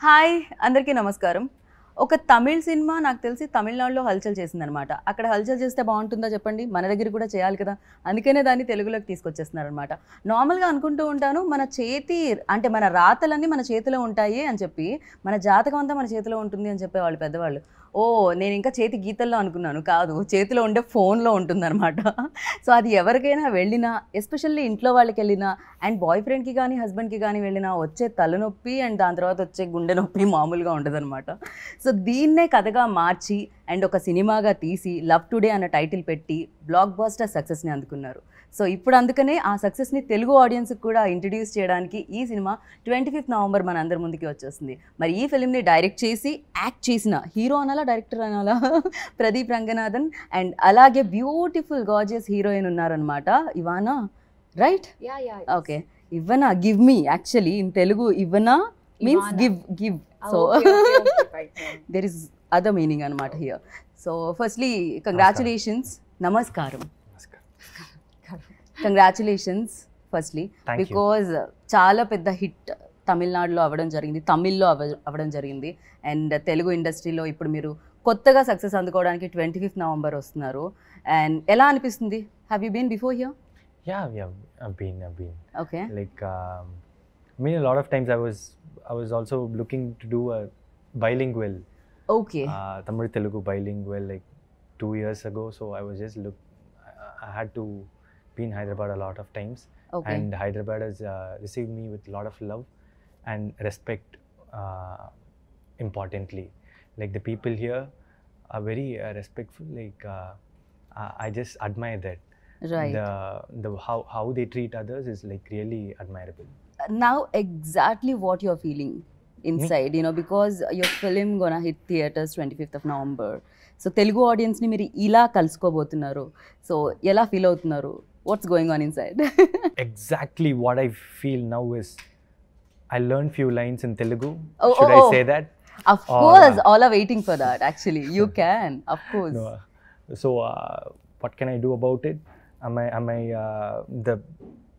Hi అందరికీ నమస్కారం. ఒక తమిళ్ సినిమా నాకు తెలిసి తమిళనాడులో హల్చల్ చేసిందనమాట. అక్కడ హల్చల్ చేస్తే బాగుంటుందా చెప్పండి? మన దగ్గర కూడా చేయాలి కదా. అందుకనే దాన్ని తెలుగులోకి తీసుకొచ్చేస్తున్నారనమాట. నార్మల్గా అనుకుంటూ ఉంటాను మన చేతి అంటే మన రాతలన్నీ మన చేతిలో ఉంటాయి అని చెప్పి మన జాతకం అంతా మన చేతిలో ఉంటుంది అని చెప్పేవాళ్ళు పెద్దవాళ్ళు. ఓ నేను ఇంకా చేతి గీతల్లో అనుకున్నాను. కాదు చేతిలో ఉండే ఫోన్లో ఉంటుందన్నమాట. సో అది ఎవరికైనా వెళ్ళినా ఎస్పెషల్లీ ఇంట్లో వాళ్ళకి వెళ్ళినా అండ్ బాయ్ ఫ్రెండ్కి కానీ హస్బెండ్కి కానీ వెళ్ళినా వచ్చే తలనొప్పి అండ్ దాని తర్వాత వచ్చే గుండె నొప్పి మామూలుగా ఉండదన్నమాట. సో దీన్నే కథగా మార్చి అండ్ ఒక సినిమాగా తీసి లవ్ టుడే అన్న టైటిల్ పెట్టి బ్లాక్ బాస్టర్ సక్సెస్ని అందుకున్నారు. సో ఇప్పుడు అందుకనే ఆ సక్సెస్ని తెలుగు ఆడియన్స్కి కూడా ఇంట్రడ్యూస్ చేయడానికి ఈ సినిమా ట్వంటీ ఫిఫ్త్ నవంబర్ మన అందరి ముందుకి వచ్చేస్తుంది. మరి ఈ ఫిల్మ్ని డైరెక్ట్ చేసి యాక్ట్ చేసిన హీరో అనాలా డైరెక్టర్ అనాలా? ప్రదీప్ రంగనాథన్ అండ్ అలాగే బ్యూటిఫుల్ గార్జియస్ హీరోయిన్ ఉన్నారనమాట ఇవానా రైట్. ఓకే ఇవ్వనా? Give me actually in Telugu ఇవ్వనా? Means. Give give so. There is other meaning అనమాట హియర్ సో ఫస్ట్లీ కంగ్రాచులేషన్స్ నమస్కారం కంగ్రాచులేషన్స్ ఫస్ట్లీ. బికాజ్ చాలా పెద్ద హిట్ తమిళనాడులో అవ్వడం జరిగింది తమిళ్ళో అవ అవ్వడం జరిగింది అండ్ తెలుగు ఇండస్ట్రీలో ఇప్పుడు మీరు కొత్తగా సక్సెస్ అందుకోవడానికి ట్వంటీ ఫిఫ్త్ నవంబర్ వస్తున్నారు అండ్ ఎలా అనిపిస్తుంది have you been before here been, I've been. Okay Like, um, I mean, a lot of times I was, I was also looking to do a bilingual, okay uh, Tamil Telugu bilingual, like two years ago. So I was just look, I, I had to be in Hyderabad a lot of times, okay and Hyderabad has uh, received me with a lot of love and respect. Uh, importantly, like the people here are very uh, respectful. Like, uh, I I just admire that. Right the the how how they treat others is like really admirable now exactly what you're feeling inside you know because your film gonna hit theaters 25th of november so Telugu ఆడియన్స్ని మీరు ఇలా కలుసుకోబోతున్నారు so ఎలా feel అవుతున్నారు what's going on inside. exactly what I feel now is I learned few lines in Telugu. Oh, Should oh, I oh. say that? Of or, course, uh, all are waiting for that actually. You can, of course. No, uh, so uh, what can I do about it? Am I, am I, uh, the,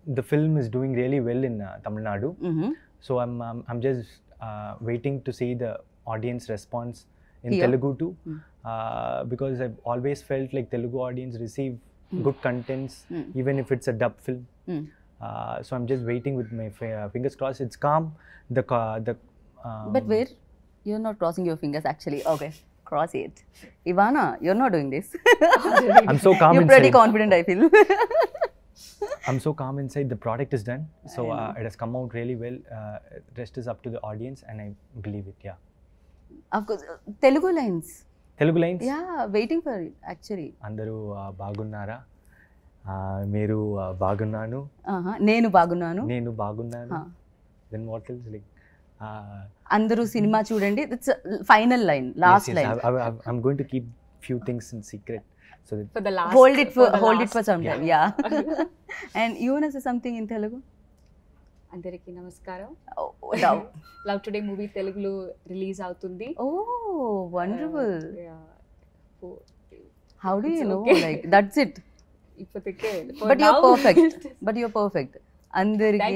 the film is doing really well in uh, Tamil Nadu. Mm -hmm. So I'm, I'm just uh, waiting to see the audience response in Here? Telugu too. Mm -hmm. because I've always felt like Telugu audience receive Hmm. good contents, hmm. even if it's a dub film. Hmm. Uh, so I'm just waiting with my uh, fingers crossed. It's calm. The uh, the. Um, but where? You're not crossing your fingers actually. Okay, cross it. Ivana, you're not doing this. I'm so calm. You're inside. pretty confident. I feel. I'm so calm inside. The product is done, so uh, it has come out really well. Uh, rest is up to the audience, and I believe it. Yeah. Of course, uh, Telugu lines. Telugu lines? Yeah waiting for it actually అందరూ బాగున్నారా? మీరు బాగున్నాను. నేను బాగున్నాను. నేను బాగున్నాను. Then what else like అందరూ cinema చూడండి. It's final line last line I'm going to keep few things in secret so. Hold it hold it. For some time yeah and you must something in Telugu అందరికీ నమస్కారం. Love. Today movie తెలుగులో release అవుతుంది. ఓ wonderful. How do you know like that's it ఇప్పటికే. But you are perfect but you are perfect అందరికీ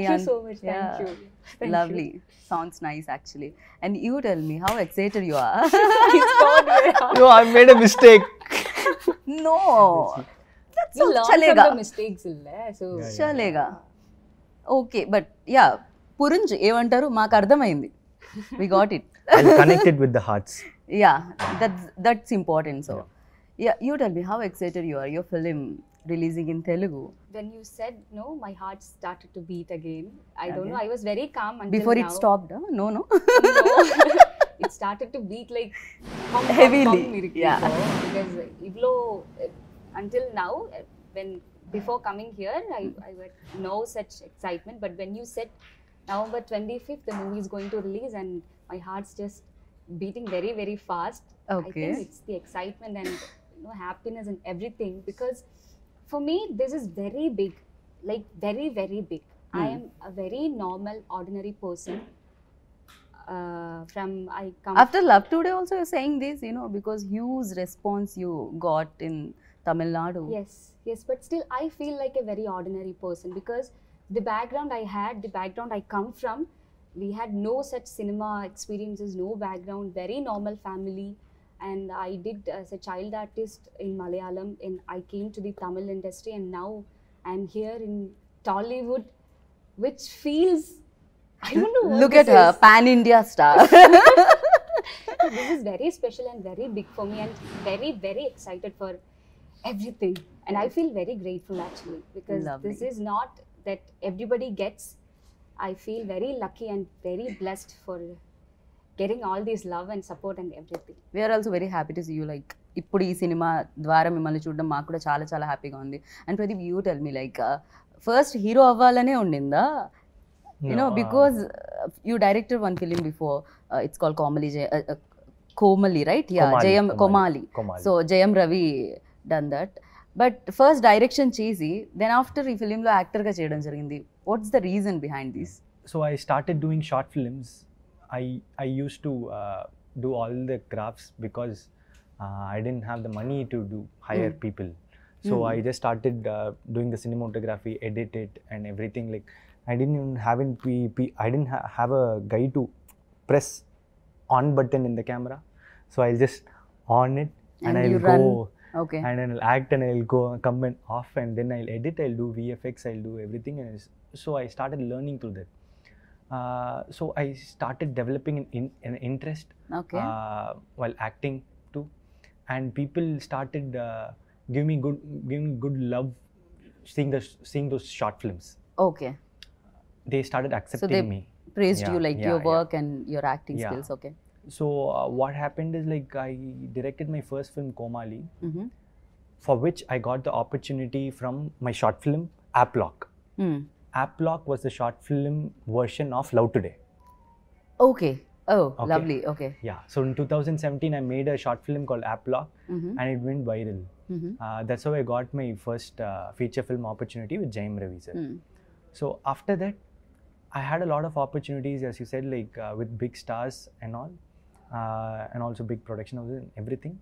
lovely sounds nice actually and you tell me how excited you are you I made a mistake no చలేగా mistakes ఇల్ల so చలేగా okay but yeah పురుంజ్ ఏమంటారు మాకు అర్థమైంది we got it connected with the hearts yeah that that's important so yeah you tell me how excited you are your film releasing in Telugu. When you said no, my heart started to beat again. I okay. don't know. I was very calm until before now. it stopped. Huh? No, no. no. it started to beat like hum, heavily. Hum, hum, yeah. Because ivlo until now when before coming here I, I had no such excitement but when you said November 25th the movie is going to release and my heart's just beating very very fast I Okay. think it's the excitement and you know happiness and everything because for me this is very big like very very big I Hmm. am a very normal ordinary person uh, from I come After Love Today also you're saying this, you know, because huge response you got in Tamil Nadu. Yes, yes, but still, I feel like a very ordinary person because the background I had, the background I come from, we had no such cinema experiences, no background, very normal family. And I did as a child artist in Malayalam. And I came to the Tamil industry, and now I'm here in Tollywood, which feels I don't know. What Look at her, is. pan India star. This is very special and very big for me, and very very excited for everything. And I feel very grateful actually because Lovely. this is not that everybody gets. I feel very lucky and very blessed for getting all this love and support and everything. We are also very happy to see you like ఇప్పుడు ఈ cinema ద్వారా మిమ్మల్ని చూడడం మాకు కూడా చాలా చాలా హ్యాపీగా ఉంది and Pradeep you tell me like first hero అవ్వాలనే ఉండిందా you know No, uh, because uh, you directed one film before uh, it's called komali Jay- uh, uh, komali right yeah Komali, jayam Komali. komali Komali. so jayam ravi done that but first direction చేసి then after ఈ ఫిలింలో యాక్టర్గా చేయడం జరిగింది what's the reason behind this so I started doing short films. I I used to uh, do all the crafts because uh, I didn't have the money to do hire Mm. people. So Mm. I just started uh, doing the cinematography, edit it, and everything. Like I didn't even haven't be, be I didn't ha- have a guy to press on button in the camera. So I'll just on it and, And I'll you go okay. And then i'll act and i'll go come and off and then i'll edit i'll do vfx i'll do everything and so i started learning through that. Uh, so i started developing an, in, an interest okay. uh, while acting too. And people started uh, giving me good giving me good love seeing the seeing those short films. Okay. They started accepting so they me. praised yeah, you like yeah, your work yeah. and your acting skills. Okay. So uh, what happened is like I directed my first film Komali, mm-hmm. for which I got the opportunity from my short film Applock. mm. Applock was the short film version of Love Today. okay oh Okay. lovely okay Yeah. So in 2017, I made a short film called Applock, mm-hmm. and it went viral. Mm-hmm. Uh, that's how I got my first uh, feature film opportunity with Jayam Ravi sir. Mm. So after that, I had a lot of opportunities, as you said, like uh, with big stars and all, uh, and also big production of and everything.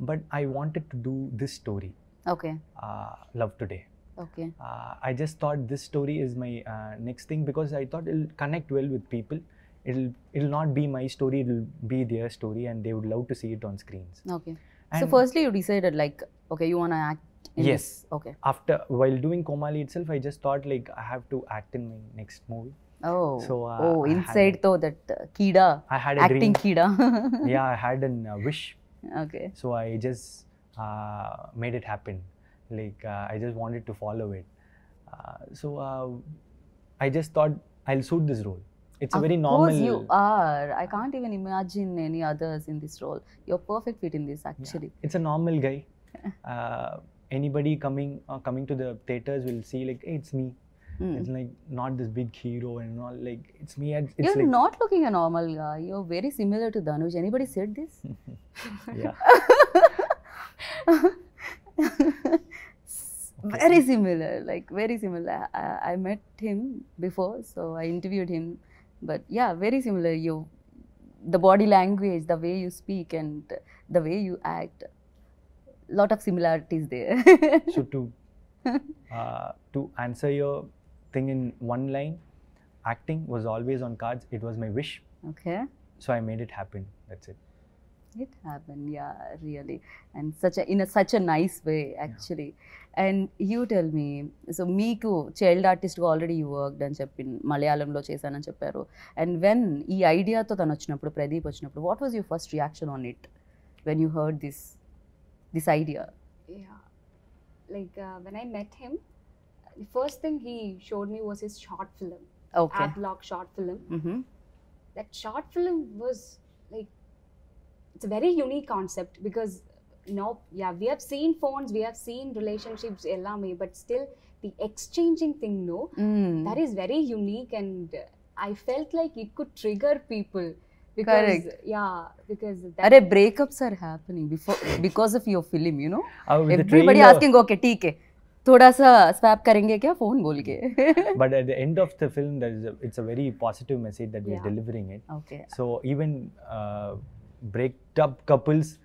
But I wanted to do this story, okay uh, Love Today. okay uh, I just thought this story is my uh, next thing because I thought it'll connect well with people. It'll it'll not be my story. It'll be their story, and they would love to see it on screens. okay so firstly you decided like okay you want to act in Yes. this okay after while doing Komali itself, I just thought like I have to act in my next movie. Oh So, uh, oh inside though that uh, kida I had a acting dream. kida Yeah, I had an uh, wish, okay so I just uh, made it happen. Like uh, I just wanted to follow it. Uh, so uh, I just thought I'll suit this role. It's a very of normal. course you are i can't even imagine any others in this role you're perfect fit in this actually it's a normal guy. Uh, anybody coming uh, coming to the theaters will see like, hey, it's me. Mm. It's like not this big hero and all. Like it's me. and It's you're like not looking a normal guy you're very similar to dhanush anybody said this yeah. very similar like very similar I, I met him before so i interviewed him but yeah very similar you the body language the way you speak and the way you act lot of similarities there So to uh, to answer your thing in one line, acting was always on cards. It was my wish, okay so I made it happen. That's it. it happened yeah really and such a in a such a nice way actually and you tell me so మీకు child ఆర్టిస్ట్గా already you worked అని చెప్పి మలయాళంలో చేశానని చెప్పారు and when ఈ ఐడియాతో తను వచ్చినప్పుడు ప్రదీప్ వచ్చినప్పుడు what was your first reaction on it when you heard this this idea Yeah. Like uh, when I met him, the first thing he showed me was his short film. Okay. Short film. Mm-hmm. That short film was like it's a very unique concept because no, yeah, we have seen phones, we have seen relationships, elame, but still the exchanging thing, no, mm. that is very unique, and I felt like it could trigger people because Correct. yeah because that breakups are happening before because of your film you know oh, everybody asking okay TK थोड़ा सा swap करेंगे क्या phone बोल के? But at the end of the film it's a very positive message that we are delivering it okay so even break up couples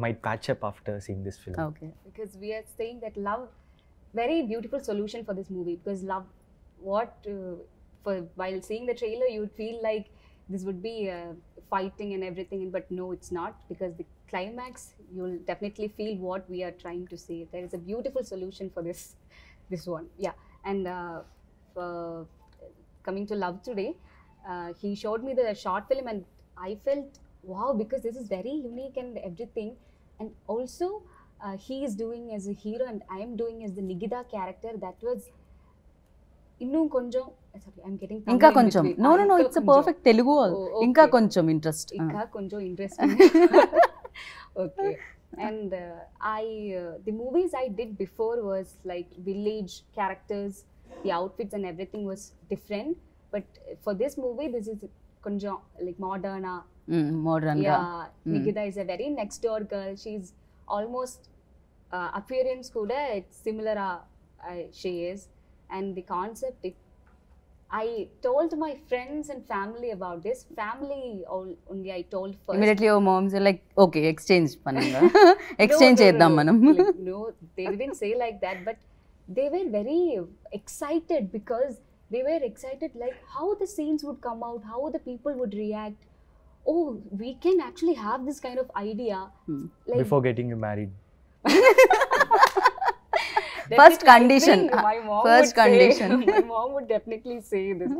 might patch up after seeing this film okay because we are saying that love very beautiful solution for this movie because love what for while seeing the trailer you would feel like this would be fighting and everything but no it's not because climax, you'll definitely feel what we are trying to say. There is a beautiful solution for this, this one. Yeah, and uh, uh, coming to Love Today, uh, he showed me the short film and I felt wow because this is very unique and everything. And also, uh, he is doing as a hero and I am doing as the Nikita character. That was ఇన్ను కొంచెం ఇంకా కొంచెం no no no it's perfect Telugu ఇంకా కొంచెం interest ఇంకా కొంచెం interest okay. And uh, I, uh, the movies I did before was like village characters, the outfits and everything was different. But for this movie, this is conjo like moderna. Mm, moderna. Yeah, mm. Nikita is a very next door girl. She's almost uh, appearance kuda it's similar uh, uh, she is and the concept it I told my friends and family about this. Family only I told first. Immediately your moms are like, okay, exchange pananga. exchange no, no, no, no, they didn't say like that, but they were very excited because they were excited like how the scenes would come out, how the people would react. Oh, we can actually have this kind of idea. Hmm. Like, Before getting you married. First definitely, I condition. think My mom First would say- condition. my mom would definitely say this.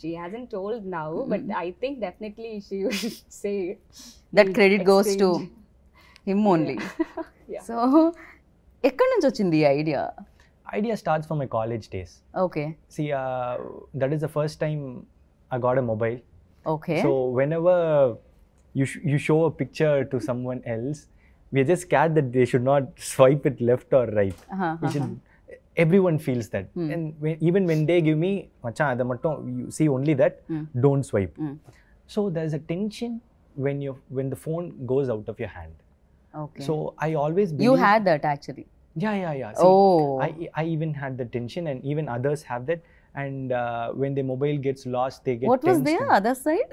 She hasn't told now, but I think definitely she will say that we'll credit goes to exchange. Him only Yeah. So ఎక్కడి నుంచి వచ్చింది ఈ idea Idea starts from my college days. Okay See, uh, that is the first time I got a mobile. Okay So whenever you sh- you show a picture to someone else, we we're just scared that they should not swipe it left or right. Uh-huh, uh-huh. we should, uh-huh. Everyone feels that. Mm. And when, even when they give me, you see only that, mm. don't swipe. Mm. So there's a tension when you when the phone goes out of your hand. Okay. So I always believe, You had that actually. Yeah, yeah, yeah. See, oh. I, I even had the tension and even others have that. And uh, when the mobile gets lost, they get What was there? other side?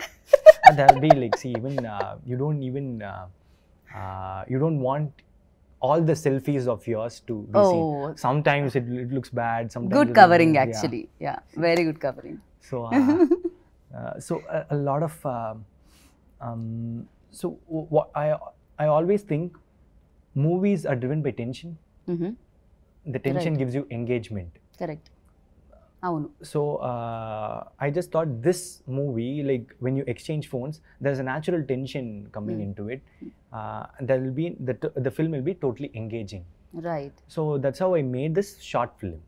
that will be like, see, even uh, you don't even... Uh, uh, you don't want all the selfies of yours to be oh. seen. Sometimes it, it looks bad. Sometimes good covering actually. Yeah. yeah. very good covering. So, uh, uh, so a, a, lot of uh, um, so what I I always think movies are driven by tension. Mm-hmm. The tension right. gives you engagement. Correct. అవును. So I just thought this movie like when you exchange phones there is a natural tension coming in to it there will be the film will be totally engaging right so that's how I made this short film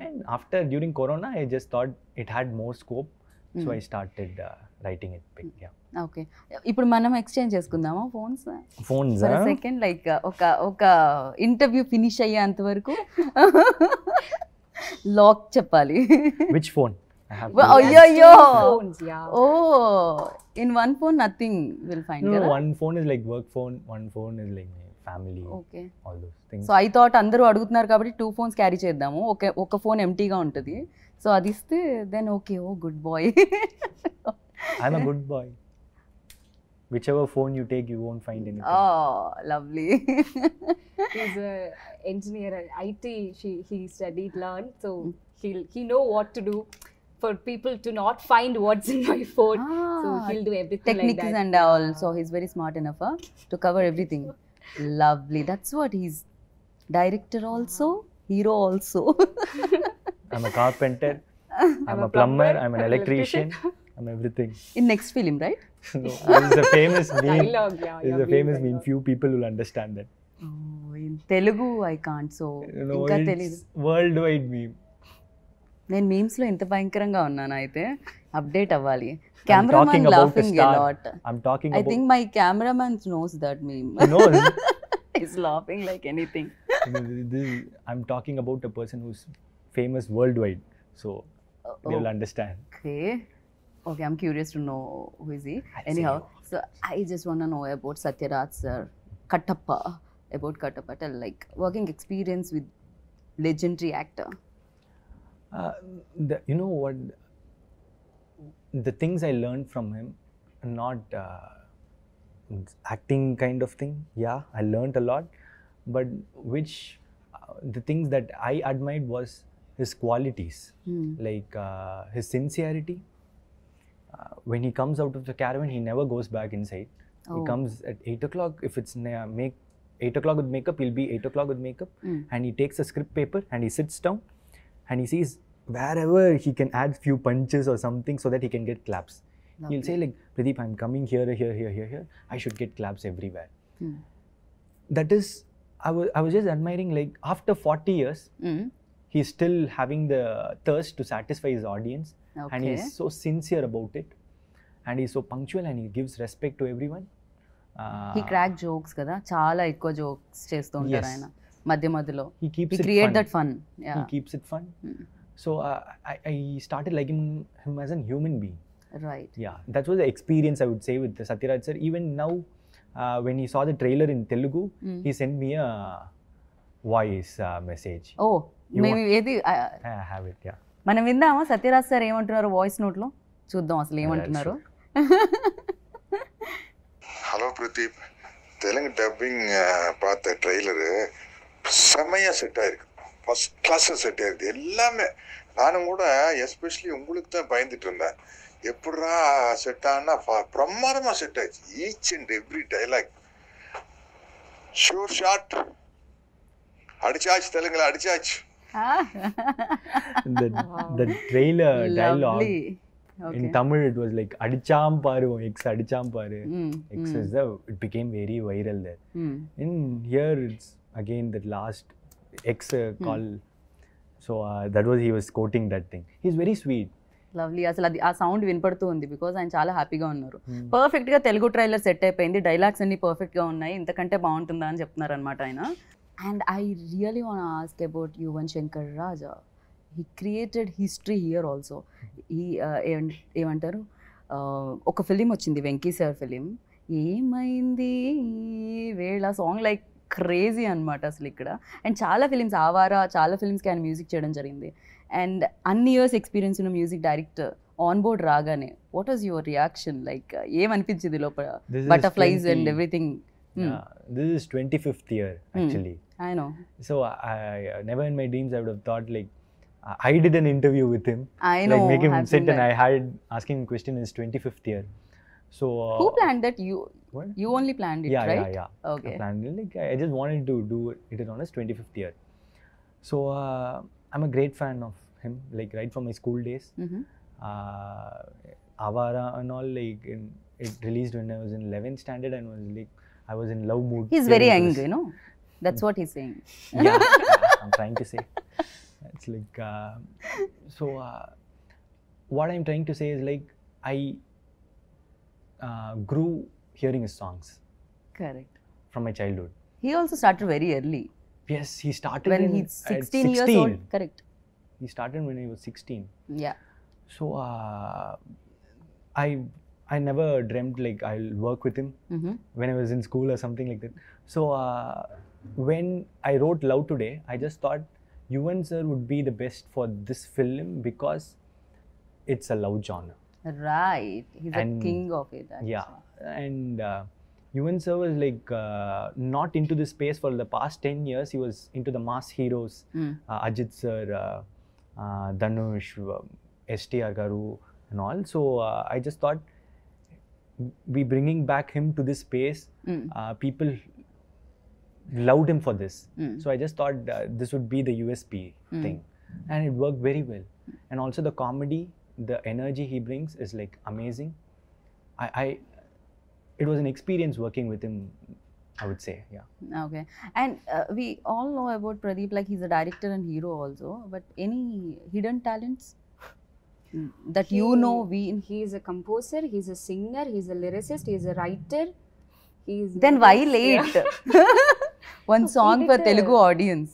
and after during corona I just thought it had more scope so I started writing it okay ఇప్పుడు మనం exchange చేసుకుందామా phones phones second like ఒక ఒక interview finish అయ్యేంత వరకు? Lock చెప్పాలి. Which phone oh in one phone nothing will find one phone is like work phone one phone is like family okay all those things so I thought అందరూ అడుగుతున్నారు కాబట్టి two phones carry చేద్దాము. Okay ఒక phone ఎంటీగా ఉంటుంది. So అది ఇస్తే then okay oh good boy I'm good boy whichever phone you take, you won't find anything. Oh, lovely. He's an engineer at IT. She, he studied, learned, so hmm. he'll, he know what to do for people to not find what's in my phone. Ah, so he'll do everything Techniques like and all. So he's very smart enough huh, to cover everything. lovely. That's what he's director also, hero also. I'm a carpenter. I'm, I'm a, plumber. plumber. I'm an electrician. electrician. I'm everything. In next film right no, this is a famous meme. Dialogue, yeah. This is yeah, a famous dialogue. meme. Few people will understand that. In Telugu I can't so You know, ఇంకా తెలీదు it's worldwide meme. నేను memes లో ఎంత భయంకరంగా ఉన్నాను అయితే update అవ్వాలి talking cameraman about a laughing star. Lot I'm talking I about. Think my cameraman knows that meme He knows. Is laughing like anything this is, I'm talking about a person who's famous worldwide. So they will understand. Okay. I'm curious to know who is he. I'll Anyhow, so I just want to know about Satyaraj sir, Kattappa, about Kattappa. Tell like working experience with legendary actor. Uh, the, you know what? The things I learned from him, not uh, acting kind of thing. Yeah, I learned a lot, but which uh, the things that I admired was his qualities, Hmm. like uh, his sincerity. Uh, when he comes out of the caravan, he never goes back inside. Oh. He comes at eight o'clock. If it's make eight o'clock with makeup, he'll be eight o'clock with makeup, Mm. and he takes a script paper and he sits down, and he sees wherever he can add few punches or something so that he can get claps. He'll say like, Pradeep, I'm coming here, here, here, here, here. I should get claps everywhere. Hmm. That is, I was, I was just admiring like after 40 years, Hmm. he's still having the thirst to satisfy his audience and he so sincere about it and he so punctual and he gives respect to every one he crack jokes కదా. చాలా ఎక్కువ jokes చేస్తూ ఉంటారు ఆయన. మధ్య మధ్యలో. He keeps create that fun he keeps it fun so I started like him him as an human being right yeah that was the experience I would say with Sathyaraj sir even now when he saw the trailer in Telugu he send me a voice message oh మేము ఏది I have it yeah మనం విందామా Sathyaraj sir ఏమంటున్నారు voice నోట్లో చూద్దాం అసలు ఏమంటున్నారు hello Pradeep Telugu dubbing பார்த்த ட்ரெய்லரு செமையாக செட் ஆயிருக்கு ஃபஸ்ட் கிளாஸில் செட் ஆயிருக்கு எல்லாமே நானும் கூட எஸ்பெஷலி உங்களுக்கு தான் பயந்துட்டு இருந்தேன் எப்படா செட் ஆனா பிரமாதமாக செட் ஆயிடுச்சு each and every dialogue sure shot அடிச்சாச்சு தெலுங்குல அடிச்சாச்சு The, the trailer dialogue lovely in Tamil it was like adicham paru ex adicham paru Mm, X mm. is the it became very viral there in here it's again the last X uh, call so uh, that was he was quoting that thing he's very sweet lovely అసలు అది ఆ sound వినపడుతూ ఉంది because ఆయన చాలా హ్యాపీగా ఉన్నారు పర్ఫెక్ట్గా Telugu trailer set అయిపోయింది డైలాగ్స్ అన్ని పర్ఫెక్ట్గా ఉన్నాయి ఇంతకంటే బాగుంటుందా అని చెప్తున్నారు అనమాట ఆయన and I really want ask about Yuvan Shankar Raja he created history here also ఈ ఏమంటారు? Uh, ఒక ఫిలిం వచ్చింది వెంకీ సార్ ఫిలిం ఏమైంది? వేళ సాంగ్ లైక్ క్రేజీ అనమాట అసలు ఇక్కడ. అండ్ చాలా ఫిలిమ్స్ ఆవారా చాలా ఫిలిమ్స్కి ఆయన మ్యూజిక్ చేయడం జరిగింది. అండ్ అన్ని ఇయర్స్ ఎక్స్పీరియన్స్ ఉన్న మ్యూజిక్ డైరెక్టర్ ఆన్ బోర్డ్ రాగానే what was your reaction like ఏమనిపించింది లోపల? Butterflies 20 and everything Hmm. Yeah, this is 25th year hmm. actually. I know. So I, I never in my dreams I would have thought like I did an interview with him. I know. Like make him sit and I had asking him question in his 25th year. So uh, who planned that? You what? you only planned it, yeah, right? Yeah, yeah, Okay. I planned it. Like I just wanted to do it, it on his 25th year. So uh, I'm a great fan of him, like right from my school days. Mm-hmm. Uh, Avara and all like in, it released when I was in 11th standard and was like I was in love mood. He's very angry, you know. That's what he's saying. yeah, I'm trying to say. It's like uh, so. Uh, what I'm trying to say is like I uh, grew hearing his songs. Correct. From my childhood. He also started very early. Yes, he started when he's 16, 16 years old. Correct. He started when he was 16. Yeah. So uh, I I never dreamt like I'll work with him mm-hmm. when I was in school or something like that. So uh, when I wrote Love Today, I just thought Yuvan sir would be the best for this film because it's a love genre. Right, he's and, a king of it. Actually. Yeah, and uh, Yuvan sir was like uh, not into this space for the past ten years. He was into the mass heroes, mm. uh, Ajit sir, uh, uh, Dhanush, um, STR Garu, and all. So uh, I just thought we bringing back him to this space. Uh, people loved him for this. So I just thought uh, this would be the USP thing, and it worked very well. And also the comedy, the energy he brings is like amazing. I, I it was an experience working with him. I would say, yeah. Okay. And uh, we all know about Pradeep, like he's a director and hero also. But any hidden talents that he, you know we he is a composer he is a singer he is a lyricist he is a writer he is then why late yeah. one no, song for telugu audience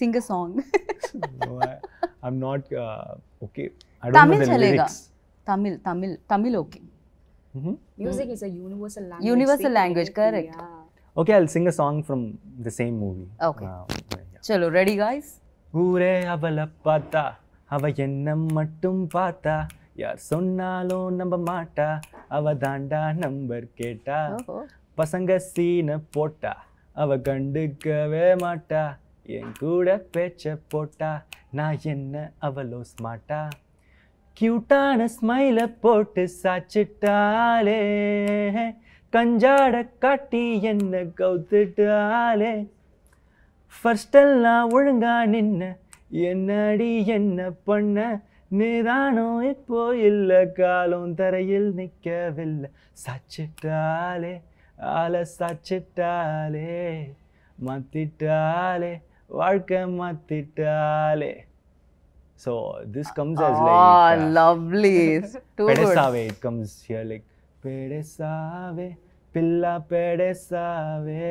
sing a song no, I, i'm not uh, okay i don't tamil know the chalega. lyrics tamil tamil tamil okay mm-hmm. music mm. is a universal language universal language correct yeah. okay i'll sing a song from the same movie okay uh, yeah. chalo ready guys ure avalapata அவ என்ன மட்டும் பார்த்தா யார் சொன்னாலும் நம்ப மாட்டா அவ தாண்டா நம்பர் கேட்டா. பசங்க சீனை போட்டா அவ கண்டுக்கவே மாட்டா என் கூட பேச்ச போட்டா நான் என்ன அவளோ ஸ்மார்ட்டா கியூட்டான ஸ்மைல போட்டு சாச்சிட்டாலே கஞ்சாட காட்டி என்ன கவுத்துட்டாலே. ஃபர்ஸ்டெல்லாம் ஒழுங்கா நின்ன என்னடி என்ன பண்ண? நிதானம் இப்போ இல்லை காலம் தரையில் நிற்கவில்லை சச்சிட்டாலே ஆளை சச்சிட்டாலே மாத்திட்டாலே வாழ்க்கை மாத்திட்டாலே. So this comes as like lovely பெடசாவே it comes here like பெடசாவே பில்லா பெடசாவே.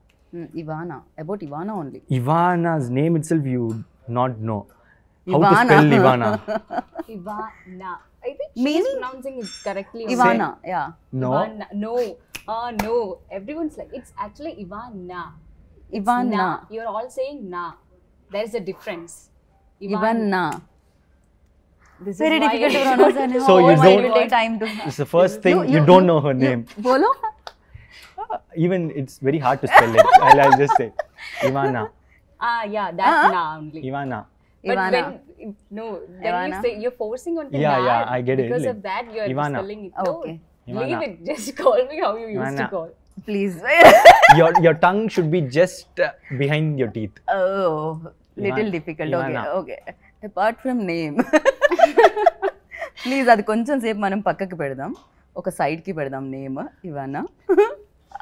Hmm, Ivana. About Ivana only. Ivana's name itself you not know. How Ivana. to spell Ivana? Ivana. I think she's Meaning? pronouncing it correctly. only. Ivana, yeah. No. Ivana. No. Ah, no. Everyone's like, it's actually Ivana. Ivana. Na. You're all saying na. There's a difference. Ivana. This Very is difficult to pronounce her name. So you don't- take time to. It's the first thing you, You- you- don't know her name. Bolo? Even it's very hard to spell it. I'll, I'll just say Ivana. Ah, yeah, that Uh-huh. na only. Ivana. But Ivana. when no, when Ivana. you say you're forcing on the Yeah, na, yeah, I get it. Because Like, of that, you're Ivana. spelling it. No, Okay. leave Ivana. it. Just call me how you used Ivana. to call. Please. Your your tongue should be just uh, behind your teeth. oh, little Ivana. difficult. Ivana. Okay, okay. Apart from name. Please అది కొంచెం సేపు మనం పక్కకి పెడదాం ఒక సైడ్కి పెడదాం name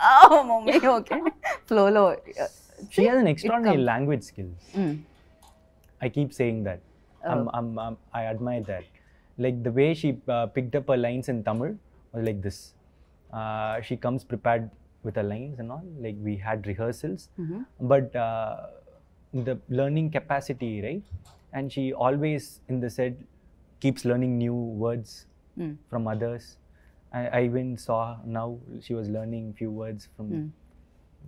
oh, mommy, okay. Flolo. She has an extraordinary language skills. Mm. I keep saying that. Oh. I'm, I'm, I'm, i admire that. Like the way she uh, picked up her lines in Tamil was like this. Uh, she comes prepared with her lines and all. Like we had rehearsals, mm-hmm. but uh, the learning capacity, right? And she always in the set keeps learning new words mm. from others. I, I even saw now she was learning few words from mm.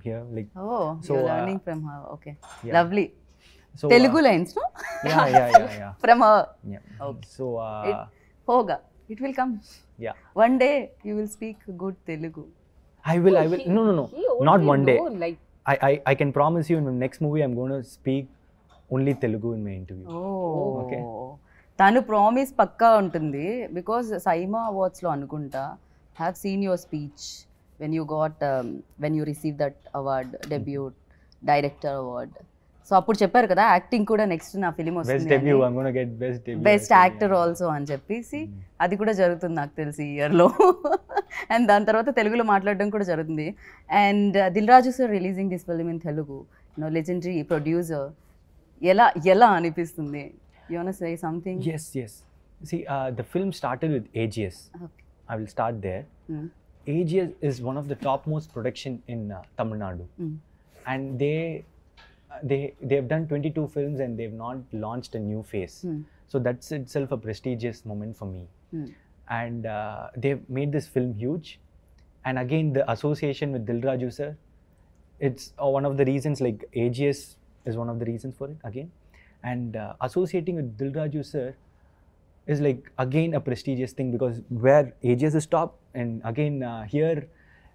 here. Like oh, so you're uh, learning from her. Okay, yeah. lovely. So Telugu uh, lines, no? Yeah, yeah, yeah, yeah. from her. Yeah. Okay. So uh, it, hoga, it will come. Yeah. One day you will speak good Telugu. I will. Oh, I will. He, no, no, no. Not one day. Know, like, I, I, I can promise you in the next movie I'm going to speak only Telugu in my interview. Oh. Okay. తను promise పక్కా ఉంటుంది. Because SIIMA అవార్డ్స్లో అనుకుంటా have seen your speech when you got when you receive that award debut director award so అప్పుడు చెప్పారు కదా acting కూడా next నా ఫిలిం వస్తుంది. Best actor. ఆల్సో అని చెప్పేసి Mm. అది కూడా జరుగుతుంది నాకు తెలిసి ఇయర్లో అండ్ దాని తర్వాత తెలుగులో మాట్లాడడం కూడా జరుగుతుంది. And Dil Raju sir releasing this film in Telugu no legendary producer ఎలా ఎలా అనిపిస్తుంది? You want to say something? Yes, yes. See, uh, the film started with AGS. Okay. I will start there. Mm. AGS is one of the topmost production in uh, Tamil Nadu, mm. and they uh, they they have done 22 films and they've not launched a new face. Mm. So that's itself a prestigious moment for me. Hmm. And uh, they've made this film huge, and again the association with Dilraju sir, it's uh, one of the reasons. Like AGS is one of the reasons for it again and uh, associating with Dilraju sir is like again a prestigious thing because where AGS is top, and again uh, here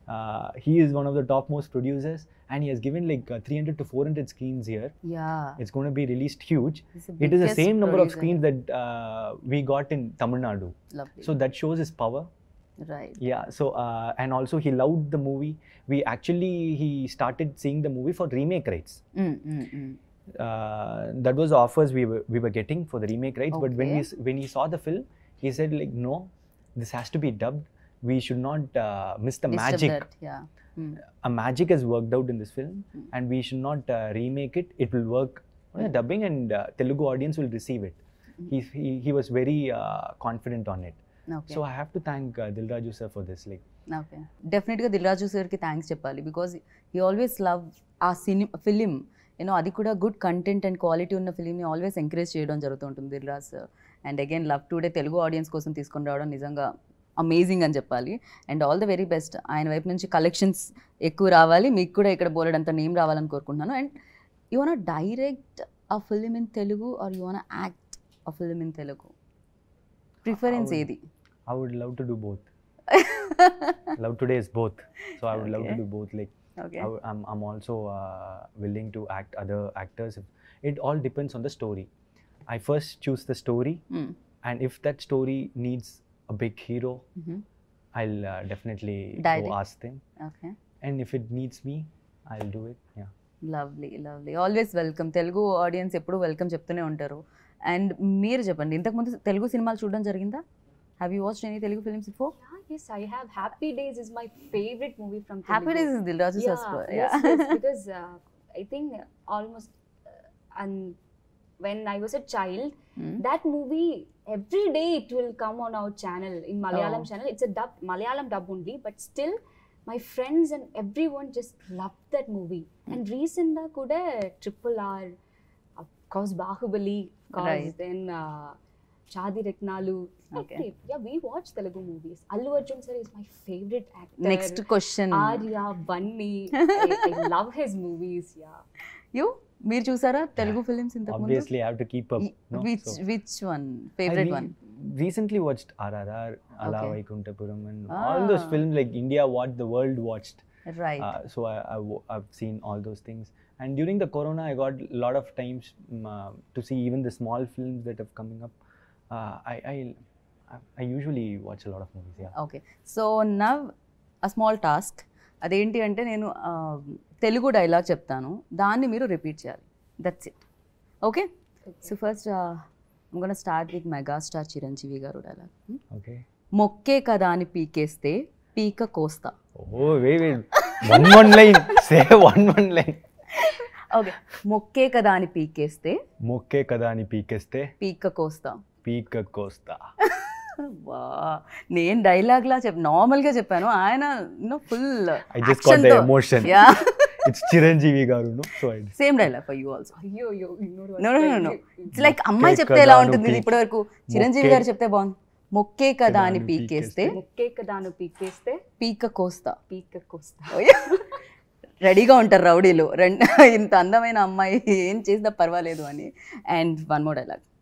uh, he is one of the topmost producers and he has given like uh, 300 to 400 screens here. Yeah. It's going to be released huge. It is the same number of screens that uh, we got in tamil nadu. Lovely. so that shows his power. Right. Yeah so uh, and also he loved the movie. We actually he started seeing the movie for remake rights. Mm, mm, mm uh, that was offers we were, we were getting for the remake right? Okay. But when he when he saw the film, he said like, no, this has to be dubbed. We should not uh, miss the Disturb magic. That, yeah. Mm. A magic has worked out in this film, mm. and we should not uh, remake it. It will work on hmm. dubbing, and uh, Telugu audience will receive it. Hmm. He, he, he was very uh, confident on it. Okay. So I have to thank uh, Dilraju sir for this. Like, okay, definitely Dilraju sir ki thanks cheppali because he always loved our cinema film. You know అది కూడా good content and quality ఉన్న ఫిలింని always encourage చేయడం జరుగుతుంటుంది Dilraj and again love today Telugu audience కోసం తీసుకొని రావడం నిజంగా amazing అని చెప్పాలి and all the very best ఆయన వైపు నుంచి కలెక్షన్స్ ఎక్కువ రావాలి మీకు కూడా ఇక్కడ బోలెడంత నేమ్ రావాలని కోరుకుంటున్నాను and you want direct a film in Telugu are you want act a film in Telugu preference ఏది I would love to do both. love today is both. So I would love to Okay. do both. Like okay I, w- I'm, I'm also uh, willing to act other actors. It all depends on the story. I first choose the story, and if that story needs a big hero, I'll uh, definitely Direct. go ask them. Okay And if it needs me, I'll do it. Yeah. Lovely lovely always welcome Telugu audience ఎప్పుడు welcome చెప్తూనే ఉంటారు and మీరు చెప్పండి ఇంతకుముందు తెలుగు సినిమాలు చూడడం జరిగిందా have you watch any Telugu films before Yeah, yes, I have. Happy Days is my favorite movie from Telugu. Happy Days is Dilraju yeah, Yeah. Yes, yes, because uh, I think almost uh, and when I was a child, hmm. that movie every day it will come on our channel in Malayalam oh. channel. It's a dub Malayalam dub only, but still my friends and everyone just loved that movie. Mm. And recent kuda Triple R, of course Bahubali, of course right. then. Uh, Okay. Yeah, we watch Telugu movies. Allu Arjun sir is my favorite actor. Next question Bunny. I, I love his movies. Yeah. You మీరు చూసారా Telugu films Obviously, I have to keep up. No? Which which one favourite one recently watched RRR, Ala Okay. Vaikuntapuram, and all those Ah. films like India, what the world watched. Right Uh, so I, I I've seen all those things. And during the Corona, I got a lot of times um, uh, to see even the small films that have coming up. Uh, I, I I- usually watch a lot of movies. Yeah. Okay so now a small task అదేంటి అంటే నేను Telugu dialogue చెప్తాను దాన్ని మీరు repeat చేయాలి that's it okay so first gonna start with megastar Chiranjeevi garu dialogue Okay. మొక్కే కదా అని పీకేస్తే పీక కోస్తా Oh wait wait. one one line. Say one one line. Okay మొక్కే కదా అని పీకేస్తే మొక్కే కదా అని పీకేస్తే పీక కోస్తా పీక కోస్తా. వా నేను డైలాగ్లా చెప్ నార్మల్గా చెప్పాను. ఆయన full I just got the emotion. Yeah It's Chiranjeevi garu, no? So I same dialogue for you also ignore what no no no no it's like అమ్మాయి చెప్తే ఎలా కదా ఉంటుంది ఇప్పటి వరకు చిరంజీవి గారు చెప్తే బాగుంది. మొక్కే కదా కదా అని పీకేస్తే ముక్కే కదాను పీకేస్తే పీక కోస్తా. పీక కోస్తా. రెడీగా ఉంటారు రౌడీలు. రెండు ఇంత అందమైన అమ్మాయి ఏం చేసినా పర్వాలేదు అని. అండ్ వన్ మోర్ డైలాగ్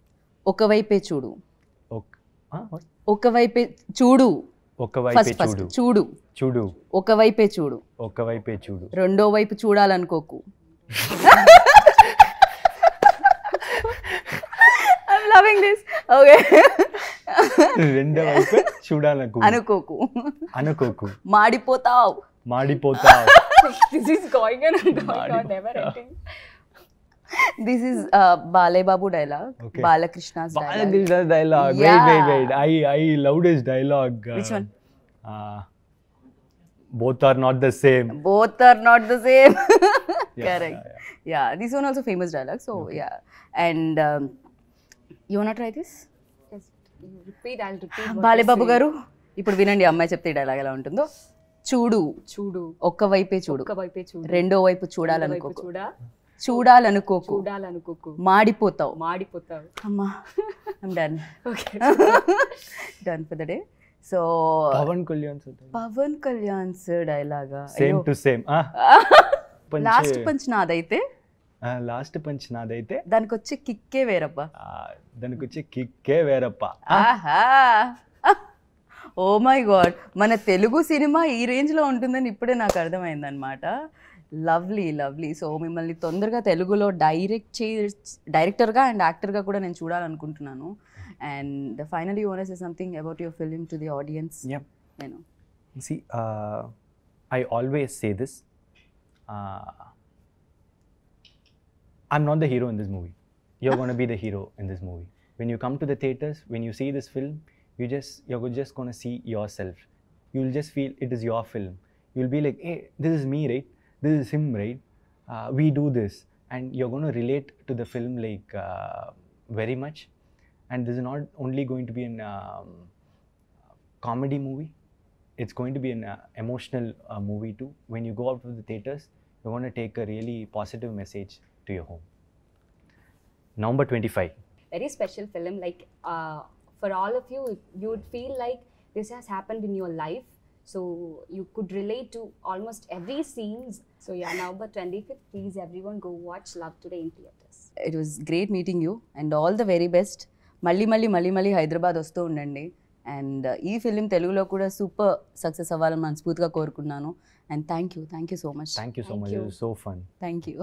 ఒకవైపే చూడు? ఒకవైపే చూడు. ఒకవైపే చూడు. చూడు. చూడు. ఒకవైపే చూడు. ఒకవైపే చూడు. రెండో వైపు చూడాలనుకోకు. ఐమ్ లవింగ్ దిస్ ఓకే రెండో వైపే చూడాలకు అనుకోకు. అనుకోకు. మాడిపోతావు. మాడిపోతావు. On and going on, never ending. This is Balebabu dialogue Balakrishna's Balakrishna dialogue wait wait wait I I love this dialogue which one both are not the same both are not the same yeah, correct yeah, yeah. yeah this one also famous dialogue so okay. yeah and um, you wanna try this yes repeat i'll repeat Balebabu garu ఇప్పుడు వినండి అమ్మాయి చెప్తే dialogue ఎలా ఉంటుందో చూడు చూడు ఒక్క వైపే చూడు ఒక్క వైపే చూడు రెండో వైపు చూడాలనుకో చూడా చూడాలనుకోకు. చూడాలనుకోకు. మాడిపోతావు. మాడిపోతావు. అమ్మా done okay done for the day so Pavan Kalyan. Pawan Kalyan డైలాగా Same to same. Ah, punch. Last punch నాదైతే? Ah, last punch నాదైతే? దానికి వచ్చే కిక్కే ah, దానికి వచ్చే కిక్కే వేరప్ప ఆహా. ఓ మై గాడ్ మన తెలుగు సినిమా ఈ రేంజ్లో ఉంటుందని ఇప్పుడే నాకు అర్థమైందనమాట లవ్లీ లవ్లీ సో మిమ్మల్ని తొందరగా తెలుగులో డైరెక్ట్ చే డైరెక్టర్గా అండ్ యాక్టర్గా కూడా నేను చూడాలనుకుంటున్నాను and finally owners is something about your film to the audience Yep. నేను See, uh, I always say this. Uh, I'm not the hero in this movie. You're going to be the hero in this movie. When you come to the theaters, when you see this film, you just you're just going to see yourself. You'll just feel it is your film. You'll be like, hey, this is me, right? This is him, right? Uh, we do this, and you're going to relate to the film like uh, very much. And this is not only going to be an um, comedy movie it's going to be an uh, emotional uh, movie too. When you go out of the theaters, you're going to take a really positive message to your home. number 25. very special film. Like uh, for all of you, you would feel like this has happened in your life. So you could relate to almost every scenes. So yeah, November 25th, please everyone go watch Love Today in theaters. It was great meeting you and all the very best మళ్ళీ మళ్ళీ మళ్ళీ మళ్ళీ హైదరాబాద్ వస్తూ ఉండండి and ఈ film తెలుగులో కూడా super success అవ్వాలని మనస్ఫూర్తిగా కోరుకున్నాను and thank you thank you so much Thank you so Thank much. you. It was so fun. Thank you